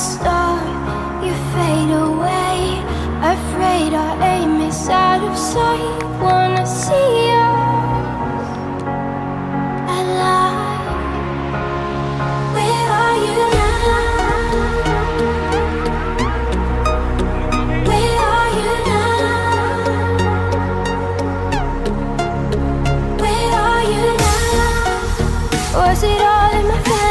star, you fade away. Afraid our aim is out of sight. Wanna see alive. Where are you now? Was it all in my head?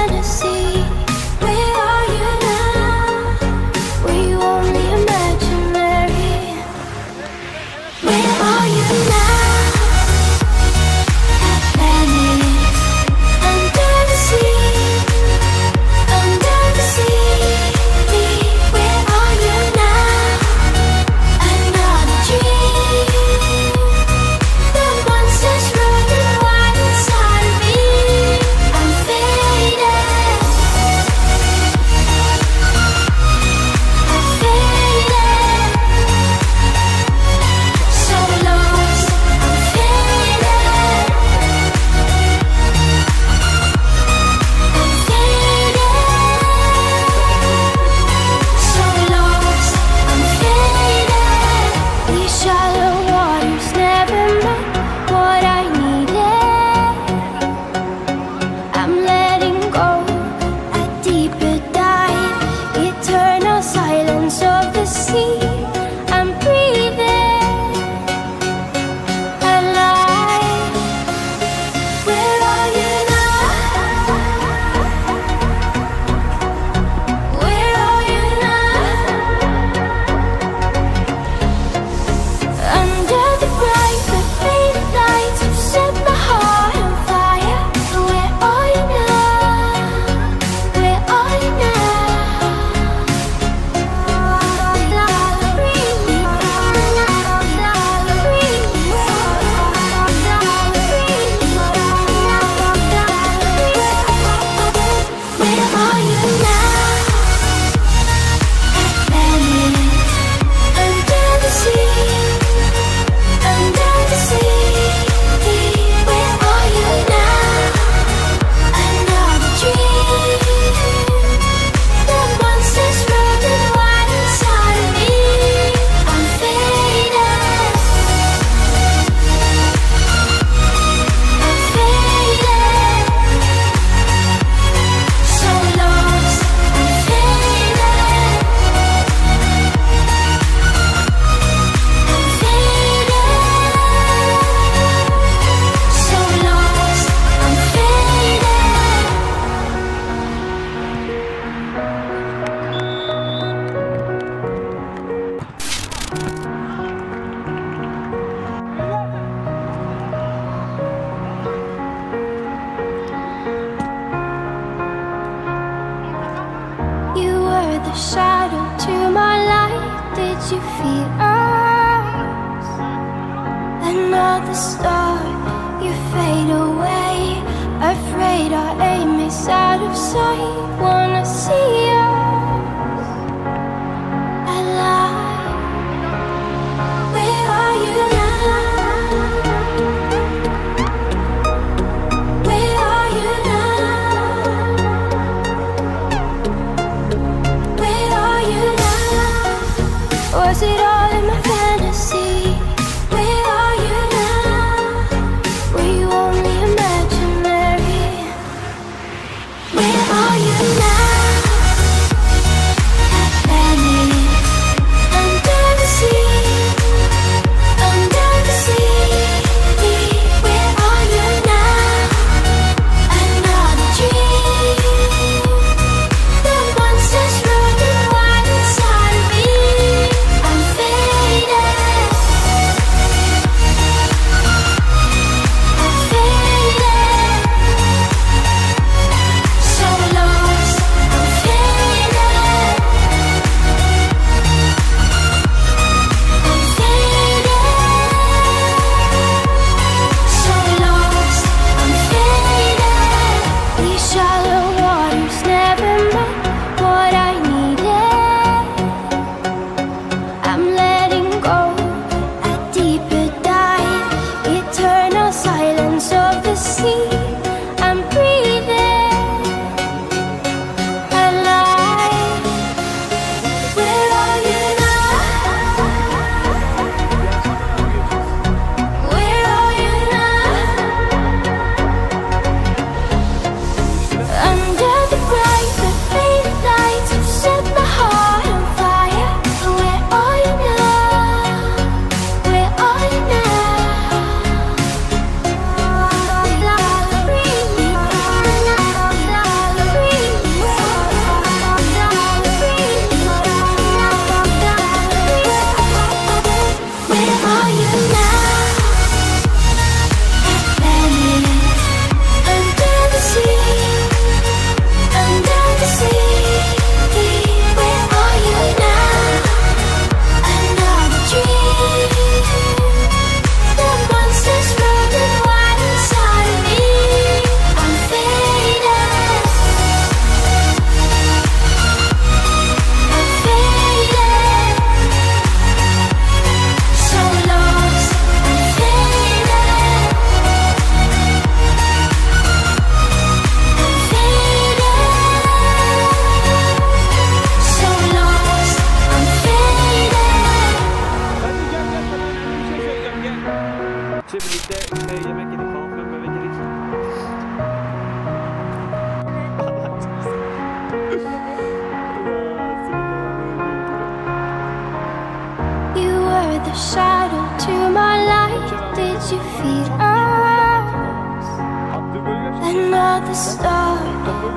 another star,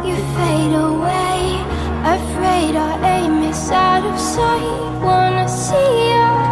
you fade away. Afraid our aim is out of sight. Wanna see you.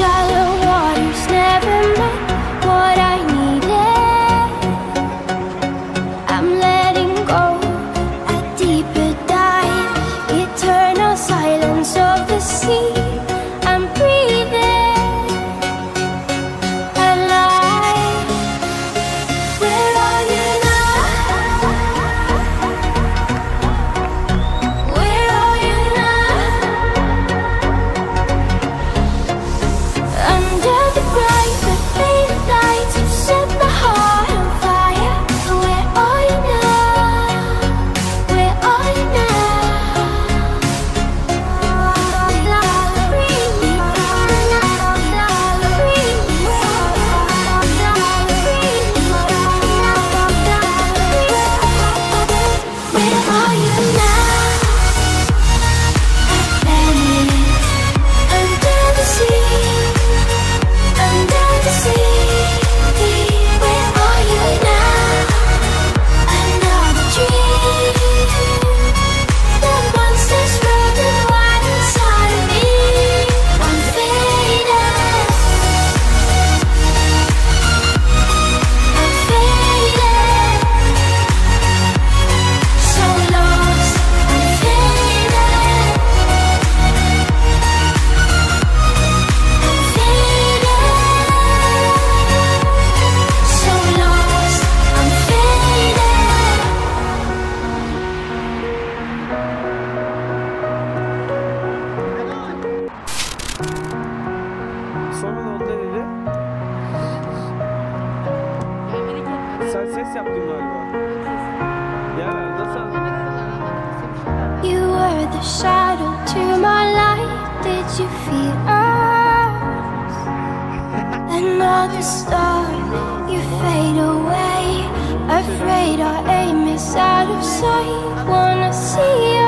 shadow Afraid our aim is out of sight. Wanna see